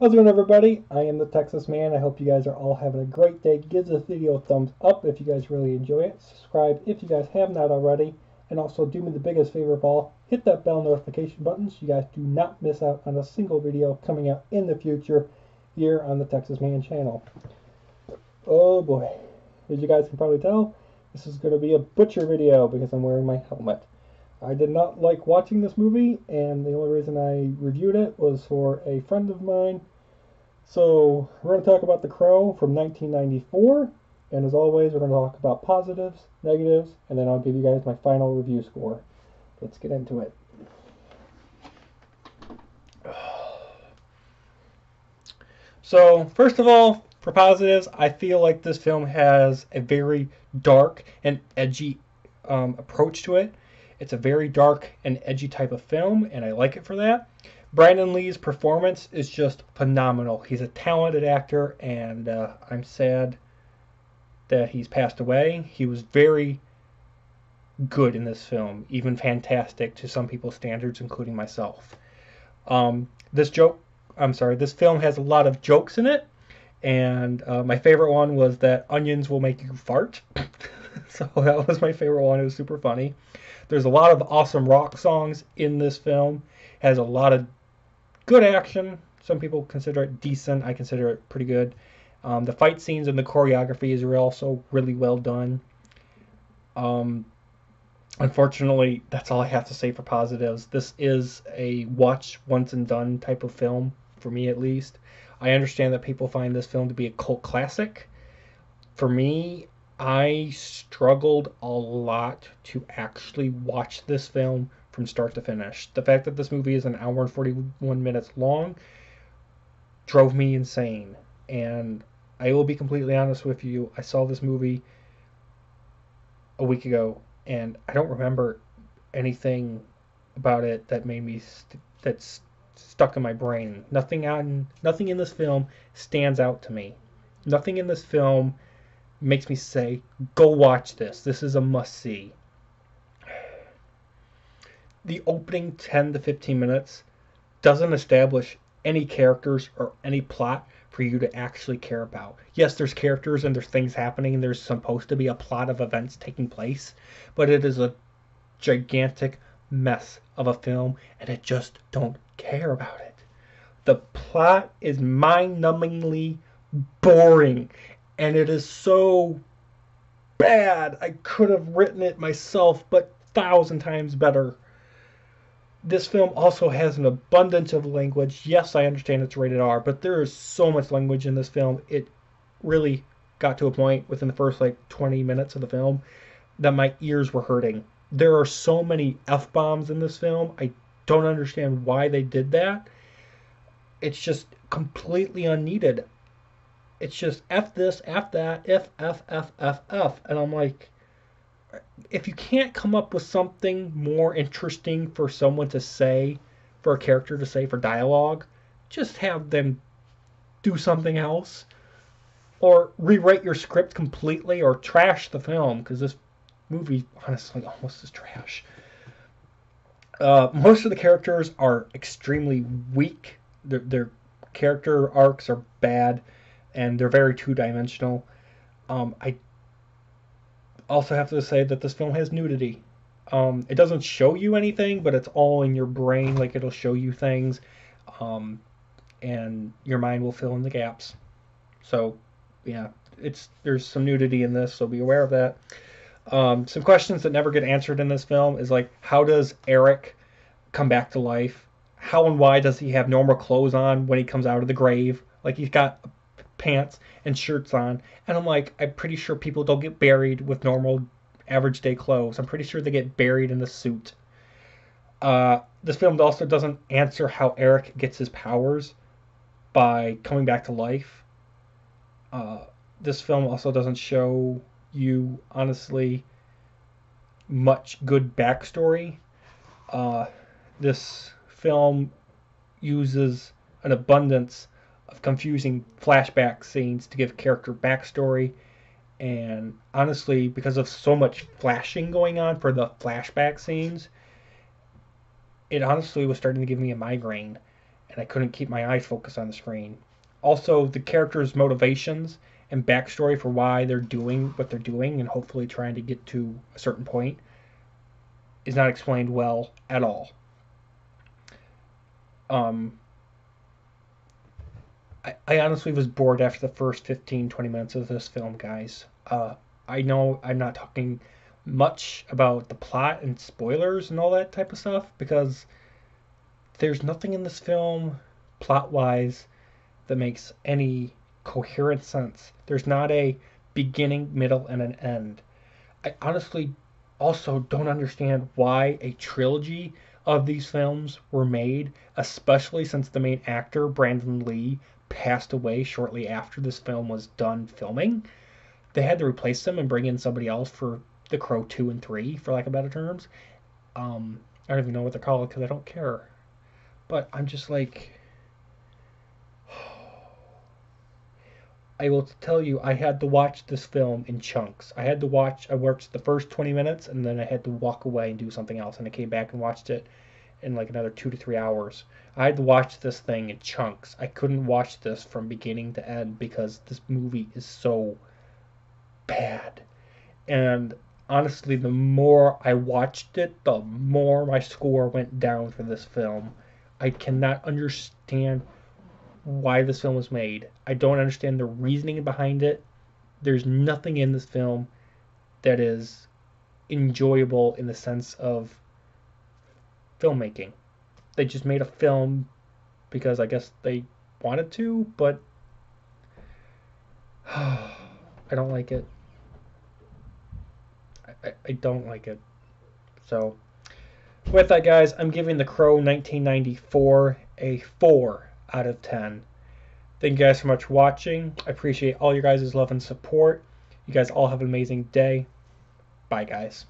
How's it going everybody? I am the Texas Man. I hope you guys are all having a great day. Give this video a thumbs up if you guys really enjoy it. Subscribe if you guys have not already. And also do me the biggest favor of all. Hit that bell notification button so you guys do not miss out on a single video coming out in the future here on the Texas Man channel. Oh boy. As you guys can probably tell, this is going to be a butcher video because I'm wearing my helmet. I did not like watching this movie, and the only reason I reviewed it was for a friend of mine. So, we're going to talk about The Crow from 1994, and as always, we're going to talk about positives, negatives, and then I'll give you guys my final review score. Let's get into it. So, first of all, for positives, I feel like this film has a very dark and edgy um, approach to it. It's a very dark and edgy type of film, and I like it for that. Brandon Lee's performance is just phenomenal. He's a talented actor, and uh, I'm sad that he's passed away. He was very good in this film, even fantastic to some people's standards, including myself. Um, this joke, I'm sorry, this film has a lot of jokes in it, and uh, my favorite one was that onions will make you fart. so that was my favorite one. It was super funny. There's a lot of awesome rock songs in this film. It has a lot of good action. Some people consider it decent. I consider it pretty good. Um, the fight scenes and the choreography is also really well done. Um, unfortunately, that's all I have to say for positives. This is a watch once and done type of film, for me at least. I understand that people find this film to be a cult classic. For me, I struggled a lot to actually watch this film from start to finish. The fact that this movie is an hour and 41 minutes long drove me insane. And I will be completely honest with you, I saw this movie a week ago and I don't remember anything about it that made me st- that's stuck in my brain. Nothing on nothing in this film stands out to me. Nothing in this film makes me say, go watch this. This is a must see. The opening 10 to 15 minutes doesn't establish any characters or any plot for you to actually care about. Yes, there's characters and there's things happening and there's supposed to be a plot of events taking place, but it is a gigantic mess of a film and I just don't care about it. The plot is mind numbingly boring and it is so bad. I could have written it myself, but thousand times better. This film also has an abundance of language. Yes, I understand it's rated R, but there is so much language in this film. It really got to a point within the first like 20 minutes of the film that my ears were hurting. There are so many F bombs in this film. I don't understand why they did that. It's just completely unneeded it's just F this, F that, F, F, F, F, F. And I'm like, if you can't come up with something more interesting for someone to say, for a character to say for dialogue, just have them do something else. Or rewrite your script completely or trash the film, because this movie, honestly, almost is trash. Uh, most of the characters are extremely weak. Their, their character arcs are bad and they're very two dimensional. Um, I also have to say that this film has nudity. Um, it doesn't show you anything, but it's all in your brain. Like it'll show you things, um, and your mind will fill in the gaps. So, yeah, it's there's some nudity in this, so be aware of that. Um, some questions that never get answered in this film is like, how does Eric come back to life? How and why does he have normal clothes on when he comes out of the grave? Like he's got pants and shirts on. And I'm like, I'm pretty sure people don't get buried with normal average day clothes. I'm pretty sure they get buried in a suit. Uh, this film also doesn't answer how Eric gets his powers by coming back to life. Uh, this film also doesn't show you, honestly, much good backstory. Uh, this film uses an abundance of confusing flashback scenes to give character backstory. And honestly, because of so much flashing going on for the flashback scenes, it honestly was starting to give me a migraine. and I couldn't keep my eyes focused on the screen. Also, the characters' motivations and backstory for why they're doing what they're doing and hopefully trying to get to a certain point is not explained well at all. Um, I, I honestly was bored after the first 15, 20 minutes of this film, guys. Uh, I know I'm not talking much about the plot and spoilers and all that type of stuff because there's nothing in this film plot wise that makes any coherent sense. There's not a beginning, middle, and an end. I honestly also don't understand why a trilogy of these films were made, especially since the main actor, Brandon Lee, passed away shortly after this film was done filming. They had to replace them and bring in somebody else for The Crow 2 and 3, for lack of better terms. Um, I don't even know what they're called because I don't care. But I'm just like. I will tell you, I had to watch this film in chunks. I had to watch, I watched the first 20 minutes and then I had to walk away and do something else. And I came back and watched it in like another two to three hours. I had to watch this thing in chunks. I couldn't watch this from beginning to end because this movie is so bad. And honestly, the more I watched it, the more my score went down for this film. I cannot understand why this film was made. I don't understand the reasoning behind it. There's nothing in this film that is enjoyable in the sense of filmmaking. They just made a film because I guess they wanted to, but I don't like it. I, I don't like it. So, with that, guys, I'm giving The Crow 1994 a 4 out of 10. Thank you guys so much for watching. I appreciate all your guys' love and support. You guys all have an amazing day. Bye, guys.